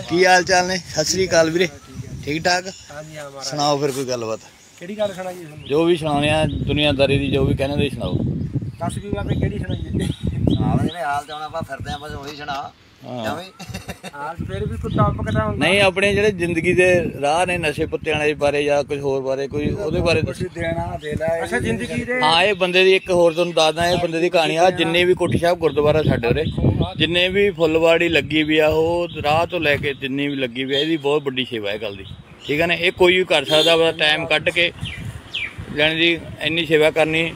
ਕੀ ਹਾਲ ਚਾਲ ਨੇ? ਸਤਿ ਸ੍ਰੀ ਅਕਾਲ ਵੀਰੇ। ਠੀਕ ਠਾਕ? ਹਾਂਜੀ ਹਾਂ ਮਹਾਰਾਜ। ਸੁਣਾਓ ਫਿਰ ਕੋਈ ਗੱਲਬਾਤ? ਕਿਹੜੀ ਗੱਲ ਸੁਣਾਈਏ ਤੁਹਾਨੂੰ? ਜੋ ਵੀ ਸੁਣਾਉਣੇ ਆ ਦੁਨੀਆਦਾਰੀ ਦੀ ਜੋ ਵੀ ਕਹਿੰਦੇ ਦੇ ਸੁਣਾਓ। ਦੱਸ ਵੀ ਬਾਬੇ ਕਿਹੜੀ ਸੁਣਾਈਏ? ਆਹ ਜਿਵੇਂ ਹਾਲ ਚਾਲ ਆਪਾਂ ਫਿਰਦੇ ਆਂ ਬਸ ਉਹੀ ਸੁਣਾ। ਹਾਂ। ਜਵੇਂ ਹਾਂ ਫਿਰ ਵੀ ਕੋਈ ਟੌਪਿਕ ਦਾ ਹੁੰਦਾ। ਨਹੀਂ ਆਪਣੇ ਜਿਹੜੇ ਜ਼ਿੰਦਗੀ ਦੇ ਰਾਹ ਨੇ ਨਸ਼ੇ ਪੱਤਿਆਂ ਦੇ ਬਾਰੇ ਜਾਂ ਕੁਝ ਹੋਰ ਬਾਰੇ ਕੋਈ ਉਹਦੇ ਬਾਰੇ ਦੱਸੋ ਦੇਣਾ ਦੇ ਲੈ ਅੱਛਾ ਜ਼ਿੰਦਗੀ ਦੇ ਹਾਂ ਇਹ ਬੰਦੇ ਦੀ ਇੱਕ ਹੋਰ ਤੁਹਾਨੂੰ ਦੱਸਦਾ ਇਹ ਬੰਦੇ ਦੀ ਕਹਾਣੀ ਆ ਜਿੰਨੇ ਵੀ ਕੋਠੀ ਸਾਹਿਬ ਗੁਰਦੁਆਰਾ ਸਾਡੇ ਉਰੇ। ਜਿੰਨੇ ਵੀ ਫੁੱਲਵਾੜੀ ਲੱਗੀ ਵੀ ਆ, ਉਹ ਰਾਹ ਤੋਂ ਲੈ ਕੇ ਜਿੰਨੀ ਵੀ ਲੱਗੀ ਵੀ ਆ, ਇਹਦੀ ਬਹੁਤ ਵੱਡੀ ਸੇਵਾ ਹੈ ਗੱਲ ਦੀ। ਠੀਕ ਹੈ ਨਾ? ਇਹ ਕੋਈ ਵੀ ਕਰ ਸਕਦਾ ਵਾ ਟਾਈਮ ਕੱਢ ਕੇ ਜਾਣੀ ਦੀ ਇੰਨੀ ਸੇਵਾ ਕਰਨੀ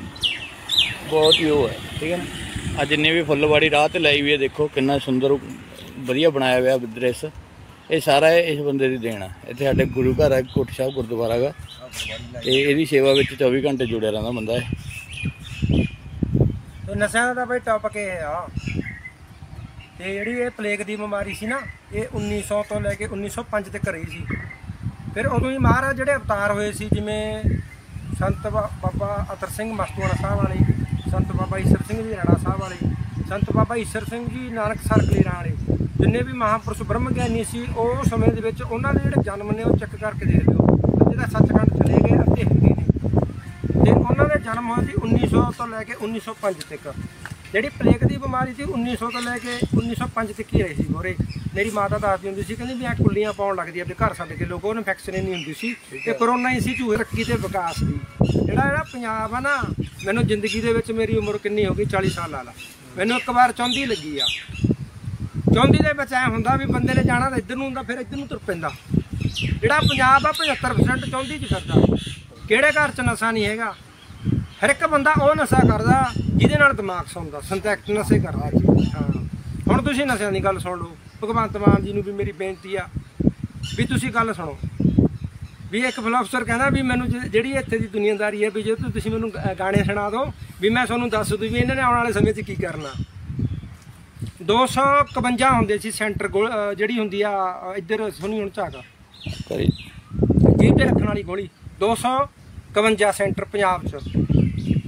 ਬਹੁਤ ਹੀ ਉਹ ਹੈ। ਠੀਕ ਹੈ ਨਾ? ਆ ਜਿੰਨੇ ਵੀ ਫੁੱਲਵਾੜੀ ਰਾਹ ਤੇ ਲਾਈ ਵੀ ਹੈ ਦੇਖੋ ਕਿੰਨਾ ਸੁੰਦਰ, ਵਧੀਆ ਬਣਾਇਆ ਹੋਇਆ ਦ੍ਰਿਸ਼ ਇਹ ਸਾਰਾ ਇਸ ਬੰਦੇ ਦੀ ਦੇਣ ਆ। ਇੱਥੇ ਸਾਡੇ ਗੁਰੂ ਘਰ ਹੈ ਕੋਠੀ ਸਾਹਿਬ ਗੁਰਦੁਆਰਾ ਹੈਗਾ ਤੇ ਇਹਦੀ ਸੇਵਾ ਵਿੱਚ 24 ਘੰਟੇ ਜੁੜਿਆ ਰਹਿੰਦਾ ਬੰਦਾ ਹੈ ਨਸ਼ਿਆਂ ਦਾ ਬਈ ਟੌਪਿਕ ਇਹ ਆ। ਤੇ ਜਿਹੜੀ ਇਹ ਪਲੇਗ ਦੀ ਬਿਮਾਰੀ ਸੀ ਨਾ, ਇਹ 1900 ਤੋਂ ਲੈ ਕੇ 1905 ਤੱਕ ਰਹੀ ਸੀ। ਫਿਰ ਉਦੋਂ ਹੀ ਮਹਾਰਾਜ ਜਿਹੜੇ ਅਵਤਾਰ ਹੋਏ ਸੀ, ਜਿਵੇਂ ਸੰਤ ਬਾ- ਬਾਬਾ ਅਤਰ ਸਿੰਘ ਮਸਤੂਆਣਾ ਸਾਹਿਬ ਵਾਲੇ, ਸੰਤ ਬਾਬਾ ਈਸ਼ਰ ਸਿੰਘ ਜੀ ਰਾਣਾ ਸਾਹਿਬ ਵਾਲੇ, ਸੰਤ ਬਾਬਾ ਈਸ਼ਰ ਸਿੰਘ ਜੀ ਨਾਨਕ ਸਰ ਕਲੀਰਾਂ ਵਾਲੇ, ਜਿੰਨੇ ਵੀ ਮਹਾਂਪੁਰਸ਼ ਬ੍ਰਹਮ ਗਿਆਨੀ ਸੀ, ਉਹ ਸਮੇਂ ਦੇ ਵਿੱਚ ਉਹਨਾਂ ਦੇ ਜਿਹੜੇ ਜਨਮ ਨੇ ਉਹ ਚੈੱਕ ਕਰਕੇ ਦੇਖ ਲਿਓ। ਅੱਧੇ ਤਾਂ ਸੱਚਖੰਡ ਚਲੇ ਗਏ ਅਤੇ ਹੈਗੇ ਨੇ। ਤੇ ਉਹਨਾਂ ਦੇ ਜਨਮ ਹੋਇਆ ਸੀ 1900 ਤੋਂ ਲੈ ਕੇ 1905 ਤੱਕ। ਜਿਹੜੀ ਪਲੇਗ ਦੀ ਬਿਮਾਰੀ ਸੀ 1900 ਤੋਂ ਲੈ ਕੇ 1905 ਤੱਕ ਹੀ ਰਹੀ ਸੀ ਗੋਰੇ। ਮੇਰੀ ਮਾਤਾ ਦੱਸਦੀ ਹੁੰਦੀ ਸੀ ਕਹਿੰਦੀ ਵੀ ਆ ਕੁੱਲੀਆਂ ਪਾਉਣ ਲੱਗਦੀ ਆਪਣੇ ਘਰ ਛੱਡ ਕੇ ਲੋਕ ਉਹਨੂੰ ਇਨਫੈਕਸ਼ਨ ਹੀ ਨਹੀਂ ਹੁੰਦੀ ਸੀ ਤੇ ਕਰੋਨਾ ਹੀ ਸੀ ਝੂਠ ਰੱਖੀ ਤੇ ਵਿਕਾਸ ਦੀ। ਜਿਹੜਾ ਜਿਹੜਾ ਪੰਜਾਬ ਆ ਨਾ ਮੈਨੂੰ ਜ਼ਿੰਦਗੀ ਦੇ ਵਿੱਚ ਮੇਰੀ ਉਮਰ ਕਿੰਨੀ ਹੋ ਗਈ? 40 ਸਾਲ ਲਾ ਲਾ ਮੈਨੂੰ ਇੱਕ ਵਾਰ ਚੌਂਦੀ ਲੱਗੀ ਆ। ਚੌਂਦੀ ਦੇ ਵਿੱਚ ਐ ਹੁੰਦਾ ਵੀ ਬੰਦੇ ਨੇ ਜਾਣਾ ਤਾਂ ਇੱਧਰ ਨੂੰ ਹੁੰਦਾ ਫਿਰ ਇੱਧਰ ਨੂੰ ਤੁਰ ਪੈਂਦਾ। ਜਿਹੜਾ ਪੰਜਾਬ ਆ 75% ਚੌਂਦੀ ਚ ਫਿਰਦਾ। ਕਿਹੜੇ ਘਰ ਚ ਨਸ਼ਾ ਨਹੀਂ ਹੈਗਾ? ਹਰ ਇੱਕ ਬੰਦਾ ਉਹ ਨਸ਼ਾ ਕਰਦਾ ਜਿਹਦੇ ਨਾਲ ਦਿਮਾਗ ਸੌਂਦਾ ਸੰਤੈਕਟ ਨਸ਼ੇ ਕਰਦਾ ਜੀ ਹਾਂ। ਹੁਣ ਤੁਸੀਂ ਨਸ਼ਿਆਂ ਦੀ ਗੱਲ ਸੁਣ ਲਓ। ਭਗਵੰਤ ਮਾਨ ਜੀ ਨੂੰ ਵੀ ਮੇਰੀ ਬੇਨਤੀ ਆ ਵੀ ਤੁਸੀਂ ਗੱਲ ਸੁਣੋ। ਵੀ ਇੱਕ ਫਿਲਾਸਫਰ ਕਹਿੰਦਾ ਵੀ ਮੈਨੂੰ ਜਿ- ਜਿਹੜੀ ਇੱਥੇ ਦੀ ਦੁਨੀਆਦਾਰੀ ਹੈ ਵੀ ਜੇ ਤੁਸੀਂ ਮੈਨੂੰ ਗਾਣੇ ਸੁਣਾ ਦਿਓ ਵੀ ਮੈਂ ਤੁਹਾਨੂੰ ਦੱਸ ਦੂੰ ਵੀ ਇਹਨਾਂ ਨੇ ਆਉਣ ਵਾਲੇ ਸਮੇਂ 'ਚ ਕੀ ਕਰਨਾ। 251 ਹੁੰਦੇ ਸੀ ਸੈਂਟਰ ਜਿਹੜੀ ਹੁੰਦੀ ਆ ਇੱਧਰ ਸੁਣੀ ਹੁਣ ਝਾਕ। ਕਰੀ। ਜੀਭ ਤੇ ਰੱਖਣ ਵਾਲੀ ਗੋਲੀ। 251 ਸੈਂਟਰ ਪੰਜਾਬ 'ਚ।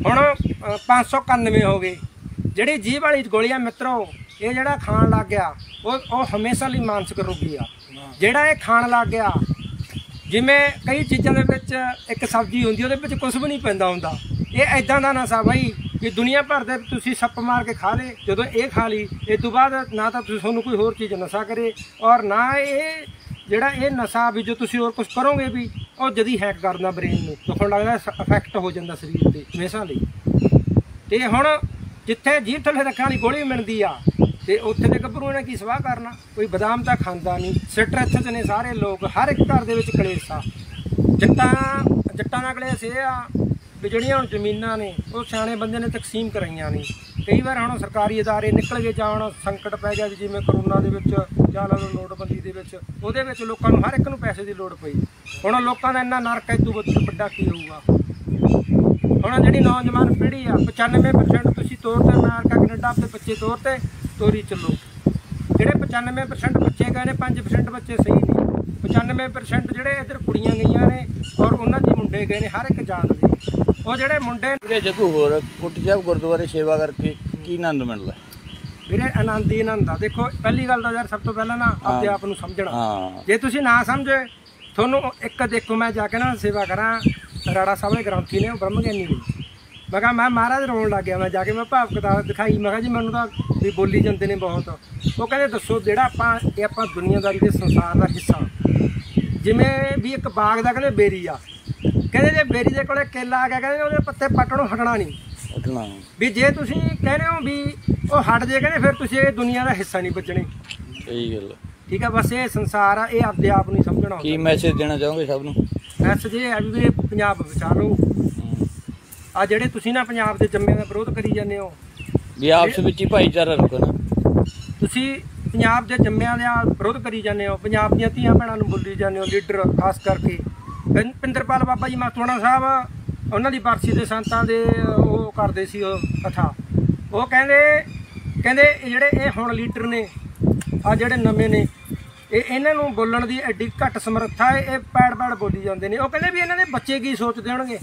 ਹੁਣ ਅ, 591 ਹੋ ਗਏ। ਜਿਹੜੀ ਜੀਭ ਵਾਲੀ ਗੋਲੀ ਆ ਮਿੱਤਰੋ ਇਹ ਜਿਹੜਾ ਖਾਣ ਲੱਗ ਗਿਆ ਉਹ ਉਹ ਹਮੇਸ਼ਾ ਲਈ ਮਾਨਸਿਕ ਰੋਗੀ ਆ। ਜਿਹੜਾ ਇਹ ਖਾਣ ਲੱਗ ਗਿਆ ਜਿਵੇਂ ਕਈ ਚੀਜ਼ਾਂ ਦੇ ਵਿੱਚ ਇੱਕ ਸਬਜ਼ੀ ਹੁੰਦੀ ਉਹਦੇ ਵਿੱਚ ਕੁਝ ਵੀ ਨਹੀਂ ਪੈਂਦਾ ਹੁੰਦਾ। ਇਹ ਐਦਾਂ ਦਾ ਨਸ਼ਾ ਬਾਈ ਕਿ ਦੁਨੀਆ ਭਰ ਦੇ ਤੁਸੀਂ ਸੱਪ ਮਾਰ ਕੇ ਖਾ ਲੇ ਜਦੋਂ ਇਹ ਖਾ ਲਈ ਇਹ ਤੋਂ ਬਾਅਦ ਨਾ ਤਾਂ ਤੁਸੀਂ ਤੁਹਾਨੂੰ ਕੋਈ ਹੋਰ ਚੀਜ਼ ਨਸ਼ਾ ਕਰੇ ਔਰ ਨਾ ਇਹ ਜਿਹੜਾ ਇਹ ਨਸ਼ਾ ਵੀ ਜੋ ਤੁਸੀਂ ਹੋਰ ਕੁਝ ਕਰੋਗੇ ਵੀ, ਉਹ ਜਦੀ ਹੈਕ ਕਰਦਾ ਬ੍ਰੇਨ ਨੂੰ ਤੁਹਾਨੂੰ ਲੱਗਦਾ ਇਫੈਕਟ ਹੋ ਜਾਂਦਾ ਸਰੀਰ ਤੇ, ਹਮੇਸ਼ਾ ਲਈ। ਤੇ ਹੁਣ ਜਿੱਥੇ ਜੀਭ ਥੱਲੇ ਰੱਖਣ ਵਾਲੀ ਗੋਲੀ ਮਿਲਦੀ ਆ, ਤੇ ਉੱਥੇ ਦੇ ਗੱਭਰੂ ਨੇ ਕੀ ਸਵਾਹ ਕਰਨਾ? ਕੋਈ ਬਦਾਮ ਤਾਂ ਖਾਂਦਾ ਨਹੀਂ। ਸਟ੍ਰੈਸ 'ਚ ਨੇ ਸਾਰੇ ਲੋਕ, ਹਰ ਇੱਕ ਘਰ ਦੇ ਵਿੱਚ ਕਲੇਸ਼ ਆ। ਜੱਟਾਂ ਜੱਟਾਂ ਦਾ ਕਲੇਸ਼ ਇਹ ਆ ਵੀ ਜਿਹੜੀਆਂ ਹੁਣ ਜ਼ਮੀਨਾਂ ਨੇ, ਉਹ ਸਿਆਣੇ ਬੰਦੇ ਨੇ ਤਕਸੀਮ ਕਰਾਈਆਂ ਨੇ। ਕਈ ਵਾਰ ਹੁਣ ਸਰਕਾਰੀ ਅਦਾਰੇ ਨਿਕਲ ਗਏ ਜਾਂ ਹੁਣ ਸੰਕਟ ਪੈ ਗਿਆ ਜਿਵੇਂ ਕਰੋਨਾ ਦੇ ਵਿੱਚ ਜਾਂ ਲਾ ਲਓ ਨੋਟਬੰਦੀ ਦੇ ਵਿੱਚ, ਉਹਦੇ ਵਿੱਚ ਲੋਕਾਂ ਨੂੰ ਹਰ ਇੱਕ ਨੂੰ ਪੈਸੇ ਦੀ ਲੋੜ ਪਈ। ਹੁਣ ਲੋਕਾਂ ਦਾ ਇੰਨਾ ਨਰਕ ਇਦੋਂ ਵੱਡਾ ਕੀ ਹੋਊਗਾ? ਹੁਣ ਜਿਹੜੀ ਨੌਜਵਾਨ ਪੀੜ੍ਹੀ ਆ 95% ਤੁਸੀਂ ਤੌਰ ਤੇ ਅਮਰੀਕਾ, ਕੈਨੇਡਾ ਆਪਣੇ ਬੱਚੇ ਤੌਰ ਤੇ ਤੋਰੀ ਚੱਲੋ। ਜਿਹੜੇ 95% ਬੱਚੇ ਗਏ ਨੇ 5% ਬੱਚੇ ਸਹੀ ਨੇ। 95% ਜਿਹੜੇ ਇੱਧਰ ਕੁੜੀਆਂ ਗਈਆਂ ਨੇ ਔਰ ਉਹਨਾਂ ਦੇ ਮੁੰਡੇ ਗਏ ਨੇ, ਹਰ ਇੱਕ ਜਾਤ ਦੇ। ਉਹ ਜਿਹੜੇ ਮੁੰਡੇ ਵੀਰੇ ਜੱਗੂ ਹੋਰ ਕੋਠੀ ਸਾਹਿਬ ਗੁਰਦੁਆਰੇ ਸੇਵਾ ਕਰਕੇ ਕੀ ਆਨੰਦ ਮਿਲਦਾ? ਵੀਰੇ ਆਨੰਦ ਹੀ ਆਨੰਦ ਆ। ਦੇਖੋ ਪਹਿਲੀ ਗੱਲ ਤਾਂ ਯਾਰ ਸਭ ਤੋਂ ਪਹਿਲਾਂ ਨਾ ਆਪਣੇ ਆਪ ਨੂੰ ਸਮਝਣਾ। ਜੇ ਤੁਸੀਂ ਨਾ ਸਮਝੇ ਤੁਹਾਨੂੰ ਇੱਕ ਦੇਖੋ ਮੈਂ ਜਾ ਕੇ ਨਾ ਸੇਵਾ ਕਰਾਂ। ਰਾੜਾ ਸਾਹਿਬ ਦੇ ਗ੍ਰੰਥੀ ਨੇ ਉਹ ਬ੍ਰਹਮ ਗਿਆਨੀ ਨੇ। ਮੈਂ ਕਿਹਾ ਮੈਂ ਮਹਾਰਾਜ ਰੋਣ ਲੱਗ ਗਿਆ ਮੈਂ ਜਾ ਕੇ ਮੈਂ ਭਾਵ ਕਿਤਾਬ ਦਿਖਾਈ। ਮੈਂ ਕਿਹਾ ਜੀ ਮੈਨੂੰ ਤਾਂ ਵੀ ਬੋਲੀ ਜਾਂਦੇ ਨੇ ਬਹੁਤ। ਉਹ ਕਹਿੰਦੇ ਦੱਸੋ ਜਿਹੜਾ ਆਪਾਂ ਇਹ ਆਪਾਂ ਦੁਨੀਆਦਾਰੀ ਦੇ ਸੰਸਾਰ ਦਾ ਹਿੱਸਾ। ਜਿਵੇਂ ਵੀ ਇੱਕ ਬਾਗ ਦਾ ਕਹਿੰਦੇ ਬੇਰੀ ਆ ਕਹਿੰਦੇ ਜੇ ਬੇਰੀ ਦੇ ਕੋਲੇ ਕੇਲਾ ਆ ਗਿਆ ਕਹਿੰਦੇ ਉਹਦੇ ਪੱਤੇ ਪੱਟਣੋਂ ਹਟਣਾ ਨਹੀਂ। ਉੱਠਣਾ ਵੀ ਜੇ ਤੁਸੀਂ ਕਹਿੰਦੇ ਹੋ ਵੀ ਉਹ ਹਟ ਜੇ ਕਹਿੰਦੇ ਫਿਰ ਤੁਸੀਂ ਇਹ ਦੁਨੀਆ ਦਾ ਹਿੱਸਾ ਨਹੀਂ ਬਚਣੇ। ਸਹੀ ਗੱਲ ਠੀਕ ਆ ਬਸ ਇਹ ਸੰਸਾਰ ਆ ਇਹ ਆਪਦੇ ਆਪ ਨੂੰ ਸਮਝਣਾ ਕੀ ਮੈਸੇਜ ਦੇਣਾ ਚਾਹੋਗੇ ਸਭ ਨੂੰ? ਮੈਸੇਜ ਇਹ ਹੈ ਵੀ ਪੰਜਾਬ ਵਿਚਾਰੋ। ਆ ਜਿਹੜੇ ਤੁਸੀਂ ਨਾ ਪੰਜਾਬ ਦੇ ਜੰਮਿਆਂ ਦਾ ਵਿਰੋਧ ਕਰੀ ਜਾਂਦੇ ਹੋ ਵੀ ਆਪਸ ਵਿੱਚ ਹੀ ਭਾਈਚਾਰਾ ਰੱਖਣਾ ਤੁਸੀਂ ਪੰਜਾਬ ਦੇ ਜੰਮਿਆਂ ਦਾ ਵਿਰੋਧ ਕਰੀ ਜਾਂਦੇ ਹੋ ਪੰਜਾਬ ਦੀਆਂ ਧੀਆਂ ਭੈਣਾਂ ਨੂੰ ਬੋਲੀ ਜਾਂਦੇ ਹੋ ਲੀਡਰ ਖਾਸ ਕਰਕੇ। ਪਿੰ- ਪਿੰਦਰਪਾਲ ਬਾਬਾ ਜੀ ਮਾਤੂਆਣਾ ਸਾਹਿਬ, ਉਹਨਾਂ ਦੀ ਬਰਸੀ ਦੇ ਸੰਤਾਂ ਦੇ ਉਹ ਕਰਦੇ ਸੀ ਉਹ ਕਥਾ। ਉਹ ਕਹਿੰਦੇ ਕਹਿੰਦੇ ਇਹ ਜਿਹੜੇ ਇਹ ਹੁਣ ਲੀਡਰ ਨੇ ਆ ਜਿਹੜੇ ਨਵੇਂ ਨੇ, ਇਹ ਇਹਨਾਂ ਨੂੰ ਬੋਲਣ ਦੀ ਐਡੀ ਘੱਟ ਸਮਰੱਥਾ ਹੈ, ਇਹ ਪੈੜ ਪੈੜ ਬੋਲੀ ਜਾਂਦੇ ਨੇ। ਉਹ ਕਹਿੰਦੇ ਵੀ ਇਹਨਾਂ ਦੇ ਬੱਚੇ ਕੀ ਸੋਚਦੇ ਹੋਣਗੇ?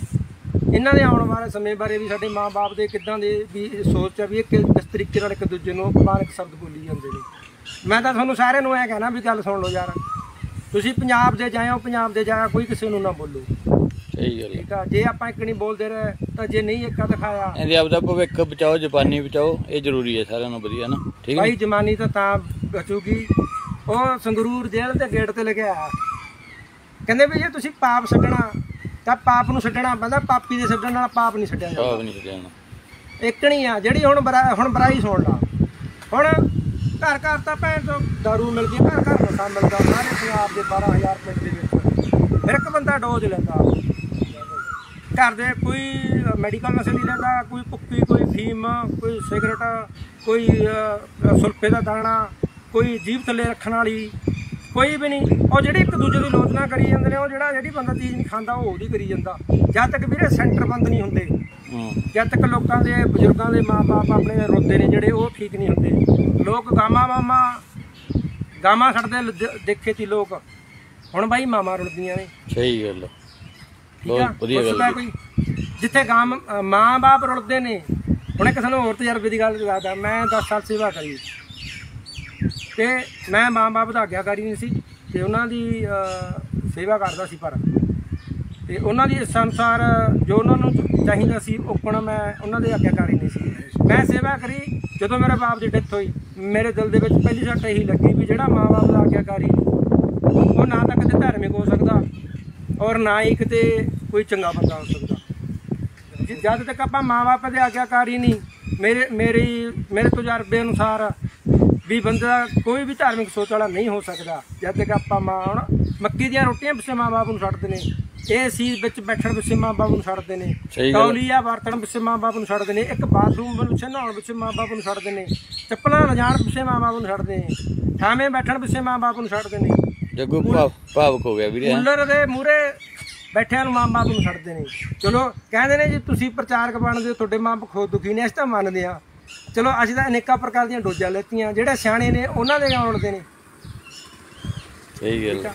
ਇਹਨਾਂ ਦੇ ਆਉਣ ਵਾਲੇ ਸਮੇਂ ਬਾਰੇ ਵੀ ਸਾਡੇ ਮਾਪੇ ਦੇ ਕਿੱਦਾਂ ਦੇ ਵੀ ਸੋਚ ਆ, ਵੀ ਇਹ ਕਿ- ਕਿਸ ਤਰੀਕੇ ਨਾਲ ਇੱਕ ਦੂਜੇ ਨੂੰ ਮਾਨਕ ਸ਼ਬਦ ਬੋਲੀ ਜਾਂਦੇ ਨੇ। ਮੈਂ ਤਾਂ ਤੁਹਾਨੂੰ ਸਾਰਿਆਂ ਨੂੰ ਐ ਕਹਿਣਾ ਵੀ ਗੱਲ ਸੁਣ ਲਓ ਯਾਰ। ਤੁਸੀਂ ਪੰਜਾਬ ਦੇ ਜਾਇਓ ਪੰਜਾਬ ਦੇ ਜਾਇਆ ਕੋਈ ਕਿਸੇ ਨੂੰ ਨਾ ਬੋਲੋ। ਸਹੀ ਗੱਲ ਠੀਕ ਆ ਜੇ ਆਪਾਂ ਇੱਕ ਨਹੀਂ ਬੋਲਦੇ ਰਹੇ ਤਾਂ ਜੇ ਨਹੀਂ ਇੱਕਾ ਦਿਖਾਇਆ ਇਹਦੇ ਆਪਦਾ ਭਵਿੱਖ ਬਚਾਓ ਜਾਪਾਨੀ ਬਚਾਓ ਇਹ ਜ਼ਰੂਰੀ ਹੈ ਸਾਰਿਆਂ ਨੂੰ ਵਧੀਆ ਨਾ। ਠੀਕ ਹੈ ਭਾਈ ਜਮਾਨੀ ਤਾਂ ਤਾਂ ਬਚੂਗੀ। ਉਹ ਸੰਗਰੂਰ ਜੇਲ੍ਹ ਦੇ ਗੇਟ ਤੇ ਲਿਖਿਆ ਕਹਿੰਦੇ ਵੀ ਜੇ ਤੁਸੀਂ ਪਾਪ ਛੱਡਣਾ ਤਾਂ ਪਾਪ ਨੂੰ ਛੱਡਣਾ ਪੈਂਦਾ ਪਾਪੀ ਦੇ ਛੱਡਣ ਨਾਲ ਪਾਪ ਨਹੀਂ ਛੱਡਿਆ ਜਾਂਦਾ। ਭਾਵ ਨਹੀਂ ਜਾਣਾ। ਇਕਣੀ ਆ ਜਿਹੜੀ ਹੁਣ ਹੁਣ ਬਰਾਈ ਸੁਣ ਲਾ। ਹੁਣ ਘਰ ਘਰ ਤਾਂ ਭੈਣ ਤੋਂ ਦਾਰੂ ਮਿਲਦੀ ਘਰ ਘਰ ਨਸ਼ਾ ਮਿਲਦਾ ਸਾਰੇ ਪੰਜਾਬ ਦੇ 12000 ਪਿੰਡ ਦੇ ਵਿੱਚ। ਫਿਰ ਇੱਕ ਬੰਦਾ ਡੋਜ਼ ਲੈਂਦਾ। ਘਰ ਦੇ ਕੋਈ ਮੈਡੀਕਲ ਨਸ਼ੇ ਨਹੀਂ ਲੈਂਦਾ ਕੋਈ ਭੁੱਕੀ ਕੋਈ ਫੀਮ ਕੋਈ ਸਿਗਰਟ ਕੋਈ ਅਹ, ਸੁਲਫੇ ਦਾ ਦਾਣਾ ਕੋਈ ਜੀਭ ਥੱਲੇ ਰੱਖਣ ਵਾਲੀ ਕੋਈ ਵੀ ਨਹੀਂ। ਉਹ ਜਿਹੜੇ ਇੱਕ ਦੂਜੇ ਦੀ ਲੋਚਨਾ ਕਰੀ ਜਾਂਦੇ ਨੇ ਉਹ ਜਿਹੜਾ ਜਿਹੜੀ ਬੰਦਾ ਚੀਜ਼ ਨਹੀਂ ਖਾਂਦਾ ਉਹ ਉਹਦੀ ਕਰੀ ਜਾਂਦਾ। ਜਦ ਤੱਕ ਵੀਰੇ ਸੈਂਟਰ ਬੰਦ ਨਹੀਂ ਹੁੰਦੇ। ਜਦ ਤੱਕ ਲੋਕਾਂ ਦੇ ਬਜ਼ੁਰਗਾਂ ਦੇ ਮਾਪੇ ਆਪਣੇ ਰੋਂਦੇ ਨੇ ਜਿਹੜੇ ਉਹ ਠੀਕ ਨਹੀਂ ਹੁੰਦੇ। ਲੋਕ ਗਾਮਾ ਮਾਮਾ ਗਾਮਾ ਛੱਡਦੇ ਦੇਖੇ ਤੀ ਲੋਕ। ਹੁਣ ਬਾਈ ਮਾਮਾ ਰੁਲਦੀਆਂ ਨੇ। ਸਹੀ ਗੱਲ ਬਹੁਤ ਵਧੀਆ ਜਿੱਥੇ ਗਾਮ ਮਾਂ-ਬਾਪ ਰੁਲਦੇ ਨੇ ਹੁਣ ਇੱਕ ਸਾਨੂੰ ਹੋਰ ਤਜਰਬੇ ਦੀ ਗੱਲ ਦੱਸਦਾ। ਮੈਂ 10 ਸਾਲ ਸੇਵਾ ਕਰੀ। ਤੇ ਮੈਂ ਮਾਂ-ਬਾਪ ਦਾ ਆਗਿਆਕਾਰੀ ਨਹੀਂ ਸੀ ਤੇ ਉਹਨਾਂ ਦੀ ਸੇਵਾ ਕਰਦਾ ਸੀ ਪਰ। ਤੇ ਉਹਨਾਂ ਦੀ ਅਨੁਸਾਰ ਜੋ ਉਹਨਾਂ ਨੂੰ ਚਾਹੀਦਾ ਸੀ ਉਹ ਮੈਂ ਉਹਨਾਂ ਦੇ ਆਗਿਆਕਾਰੀ ਨਹੀਂ ਸੀ। ਮੈਂ ਸੇਵਾ ਕਰੀ ਜਦੋਂ ਮੇਰੇ ਬਾਪ ਦੀ ਡੈਥ ਹੋਈ ਮੇਰੇ ਦਿਲ ਦੇ ਵਿੱਚ ਪਹਿਲੀ ਸੱਟ ਇਹੀ ਲੱਗੀ ਵੀ ਜਿਹੜਾ ਮਾਂ-ਬਾਪ ਦਾ ਆਗਿਆਕਾਰੀ ਉਹ ਨਾ ਤਾਂ ਕਿਤੇ ਧਾਰਮਿਕ ਹੋ ਸਕਦਾ ਔਰ ਨਾ ਹੀ ਕਿਤੇ ਕੋਈ ਚੰਗਾ ਬੰਦਾ ਹੋ ਸਕਦਾ। ਜੀ, ਜਦ ਤੱਕ ਆਪਾਂ ਮਾਂ-ਬਾਪ ਦੇ ਆਗਿਆਕਾਰੀ ਨਹੀਂ ਮੇਰੇ ਮੇਰੀ ਮੇਰੇ ਤਜਰਬੇ ਅਨੁਸਾਰ ਵੀ ਬੰਦਾ ਕੋਈ ਵੀ ਧਾਰਮਿਕ ਸੋਚ ਵਾਲਾ ਨਹੀਂ ਹੋ ਸਕਦਾ ਜਦ ਤੱਕ ਆਪਾਂ ਮਾਂ ਹੁਣ ਮੱਕੀ ਦੀਆਂ ਰੋਟੀਆਂ ਪਿੱਛੇ ਮਾਂ-ਬਾਪ ਨੂੰ ਛੱਡਦੇ ਨੇ। ਇਹ ਸੀ ਵਿੱਚ ਬੈਠਣ ਪਿੱਛੇ ਮਾਂ-ਬਾਪ ਨੂੰ ਛੱਡਦੇ ਨੇ। ਤੌਲੀਆ ਵਰਤਣ ਪਿੱਛੇ ਮਾਂ-ਬਾਪ ਨੂੰ ਛੱਡਦੇ ਨੇ। ਇੱਕ ਬਾਥਰੂਮ ਪਿੱਛੇ ਨਹਾਉਣ ਪਿੱਛੇ ਮਾਂ-ਬਾਪ ਨੂੰ ਛੱਡਦੇ ਨੇ। ਚੱਪਲਾਂ ਲਿਜਾਣ ਪਿੱਛੇ ਮਾਂ-ਬਾਪ ਨੂੰ ਛੱਡਦੇ ਨੇ। ਥਾਵੇਂ ਬੈਠਣ ਪਿੱਛੇ ਮਾਂ-ਬਾਪ ਨੂੰ ਛੱਡਦੇ ਨੇ। ਜੱਗੂ ਭਾਵ ਭਾਵਕ ਹੋ ਗਿਆ ਵੀਰੇ। ਹੈਂ? ਕੂਲਰ ਦੇ ਮੂਰੇ ਬੈਠਿਆਂ ਨੂੰ ਮਾਂ-ਬਾਪ ਨੂੰ ਛੱਡਦੇ ਨੇ। ਚਲੋ ਕਹਿੰਦੇ ਨੇ ਜੀ ਤੁਸੀਂ ਪ੍ਰਚਾਰਕ ਬਣਦੇ ਹੋ ਤੁਹਾਡੇ ਮਾਂ-ਬਾਪ ਖੁਦ ਦੁਖੀ ਨੇ ਅਸੀਂ ਤਾਂ ਮੰਨਦੇ ਆ ਚਲੋ ਅਸੀਂ ਤਾਂ ਅਨੇਕਾਂ ਪ੍ਰਕਾਰ ਦੀਆਂ ਡੋਜ਼ਾਂ ਲੈਤੀਆਂ। ਜਿਹੜੇ ਸਿਆਣੇ ਨੇ ਉਹਨਾਂ ਦੇ ਗਾਉਣ ਉੜਦੇ ਨੇ। ਸਹੀ ਗੱਲ।